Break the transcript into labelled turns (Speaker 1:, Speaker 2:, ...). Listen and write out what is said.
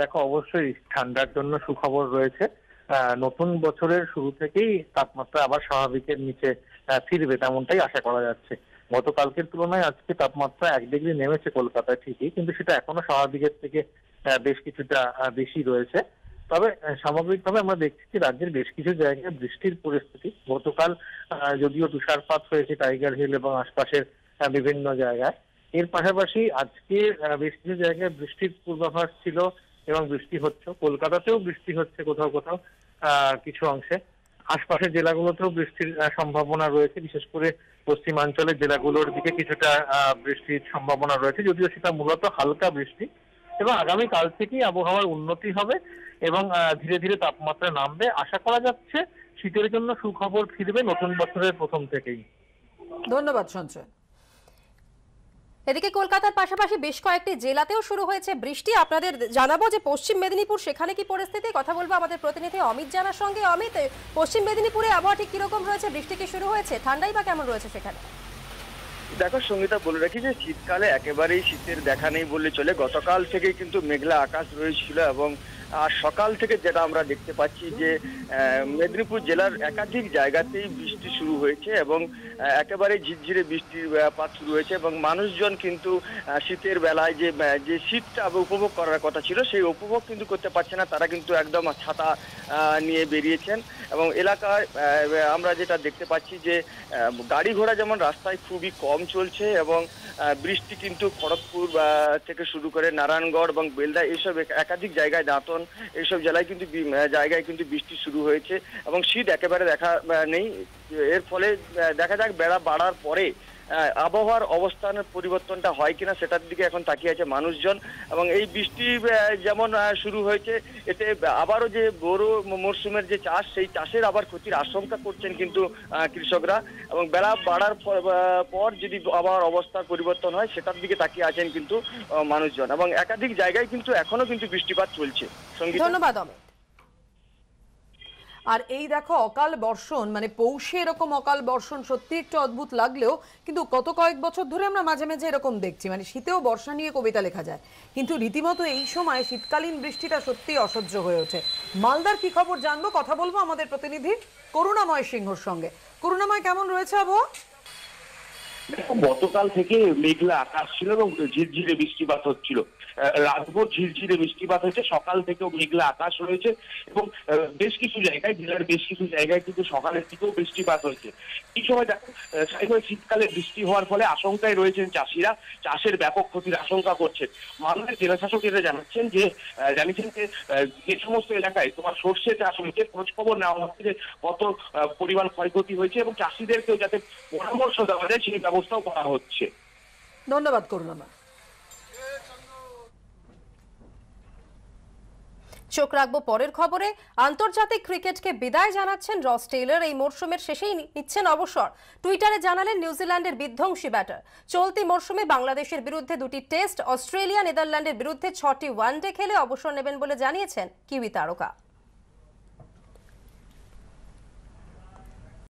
Speaker 1: দেখো, অবশ্যই ঠান্ডার জন্য সুখবর রয়েছে। নতুন বছরের শুরু থেকেই তাপমাত্রা আবার স্বাভাবিকের নিচে ফিরবে তেমনটাই আশা করা যাচ্ছে। গতকালকের তুলনায় আজকে তাপমাত্রা এক ডিগ্রি নেমেছে কলকাতায় ঠিকই, কিন্তু সেটা এখনও স্বাভাবিকের থেকে বেশ কিছুটা বেশি রয়েছে। তবে স্বাভাবিকভাবে আমরা দেখছি রাজ্যের বেশ কিছু জায়গায় বৃষ্টির পরিস্থিতি। গতকাল যদিও তুষারপাত হয়েছে টাইগার হিল এবং আশপাশের বিভিন্ন জায়গায়। এর পাশাপাশি আজকে বেশ কিছু জায়গায় বৃষ্টির পূর্বাভাস ছিল এবং বৃষ্টি হচ্ছে। কলকাতাতেও বৃষ্টি হচ্ছে কোথাও কোথাও কিছু অংশে। আশপাশের জেলাগুলোতেও বৃষ্টির সম্ভাবনা রয়েছে। বিশেষ করে পশ্চিমাঞ্চলের জেলাগুলোর দিকে কিছুটা বৃষ্টির সম্ভাবনা রয়েছে, যদিও সেটা মূলত হালকা বৃষ্টি। এবং আগামী কাল থেকেই আবহাওয়ার উন্নতি হবে এবং ধীরে ধীরে তাপমাত্রা নামবে। আশা করা যাচ্ছে শীতের জন্য সুখবর ফিরবে নতুন বছরের প্রথম থেকেই।
Speaker 2: ধন্যবাদ, সঞ্চয়।
Speaker 3: এদিকে কলকাতার পাশাপাশি বেশ কয়েকটি জেলাতেও শুরু হয়েছে বৃষ্টি। আপনাদের জানাব যে পশ্চিম মেদিনীপুর সেখানে কি পরিস্থিতি? কথা বলব আমাদের প্রতিনিধি অমিত জানার সঙ্গে। অমিত, পশ্চিম মেদিনীপুরে আবহাওয়া ঠিক কীরকম রয়েছে? বৃষ্টি কি শুরু হয়েছে? ঠান্ডাই বা কেমন রয়েছে সেখানে?
Speaker 4: দেখো, সঙ্গীতা, বলে রাখি যে শীতকালে একেবারেই শীতের দেখা নেই বললে চলে। গতকাল থেকে কিন্তু মেঘলা আকাশ রয়েছিল এবং সকাল থেকে যেটা আমরা দেখতে পাচ্ছি যে মেদিনীপুর জেলার একাধিক জায়গাতেই বৃষ্টি শুরু হয়েছে এবং একেবারে ঝিরঝিরে বৃষ্টির ব্যাপার শুরু হয়েছে এবং মানুষজন কিন্তু শীতের বেলায় যে যে শীতটা উপভোগ করার কথা ছিল, সেই উপভোগ কিন্তু করতে পারছে না। তারা কিন্তু একদম ছাতা নিয়ে বেরিয়েছেন এবং এলাকায় আমরা যেটা দেখতে পাচ্ছি যে গাড়ি ঘোড়া যেমন রাস্তায় খুবই কম চলছে এবং বৃষ্টি কিন্তু খড়গপুর থেকে শুরু করে নারায়ণগড় এবং বেলদা, এইসব এক- একাধিক জায়গায় দাঁতন, এইসব জেলায় কিন্তু জায়গায় কিন্তু বৃষ্টি শুরু হয়েছে এবং শীত একেবারে দেখা নেই। এর ফলে দেখা যাক বেড়া বাড়ার পরে আবহাওয়ার অবস্থানের পরিবর্তনটা হয় কিনা সেটার দিকে এখন তাকিয়ে আছে মানুষজন। এবং এই বৃষ্টি যেমন শুরু হয়েছে, এতে আবারও যে বড় মরশুমের যে চাষ, সেই চাষের আবার ক্ষতির আশঙ্কা করছেন কিন্তু কৃষকরা। এবং বেলা বাড়ার পর- যদি আবহাওয়ার অবস্থার পরিবর্তন হয়, সেটার দিকে তাকিয়ে আছেন কিন্তু মানুষজন। এবং একাধিক জায়গায় কিন্তু এখনও কিন্তু বৃষ্টিপাত চলছে।
Speaker 3: ধন্যবাদ, অমিত।
Speaker 2: আর এই দেখো অকাল বর্ষণ মানে পৌষে এরকম অকাল বর্ষণ সত্যি একটু অদ্ভুত লাগলেও কিন্তু গত কয়েক বছর ধরে আমরা মাঝে মাঝে এরকম দেখছি মানে শীতেও বর্ষা নিয়ে কবিতা লেখা যায়। কিন্তু রীতিমতো এই সময় শীতকালীন বৃষ্টিটা সত্যি অসহ্য হয়ে ওঠে। মালদার কি খবর জানব? কথা বলব আমাদের প্রতিনিধি করুণাময় সিংহর সঙ্গে। করুণাময়, কেমন রয়েছে আবহাওয়া?
Speaker 5: গতকাল থেকে মেঘলা আকাশ ছিল এবং ঝিরঝিরে বৃষ্টিপাত হচ্ছিল। রাতভর ঝিরঝিরে বৃষ্টিপাত হয়েছে, সকাল থেকেও মেঘলা আকাশ রয়েছে এবং বেশ কিছু জায়গায়, জেলার বেশ কিছু জায়গায় কিন্তু সকালের দিকেও বৃষ্টিপাত হয়েছে। এই সময় দেখো শীতকালে বৃষ্টি হওয়ার ফলে আশঙ্কায় রয়েছেন চাষিরা, চাষের ব্যাপক ক্ষতির আশঙ্কা করছেন। মালদার জেলা শাসক এটা জানাচ্ছেন যে জানিয়েছেন যে যে সমস্ত এলাকায় তোমার সর্ষে চাষ হয়েছে খোঁজ খবর নেওয়া হচ্ছে যে কত পরিমাণ ক্ষয়ক্ষতি হয়েছে এবং চাষিদেরকেও যাতে পরামর্শ দেওয়া যায়, সেই ব্যবস্থাও করা হচ্ছে।
Speaker 2: ধন্যবাদ, করুণাময়।
Speaker 3: চোখ রাখব পরের খবরে। আন্তর্জাতিক ক্রিকেটকে বিদায় জানাচ্ছেন রস টেইলর। এই মরশুমের শেষেই নিচ্ছেন অবসর। টুইটারে জানালেন নিউজিল্যান্ডের বিধ্বংসী ব্যাটার। চলতি মরশুমে বাংলাদেশের বিরুদ্ধে দুটি টেস্ট অস্ট্রেলিয়া নেদারল্যান্ডের বিরুদ্ধে ছটি ওয়ানডে খেলে অবসর নেবেন বলে জানিয়েছেন কিউই তারকা।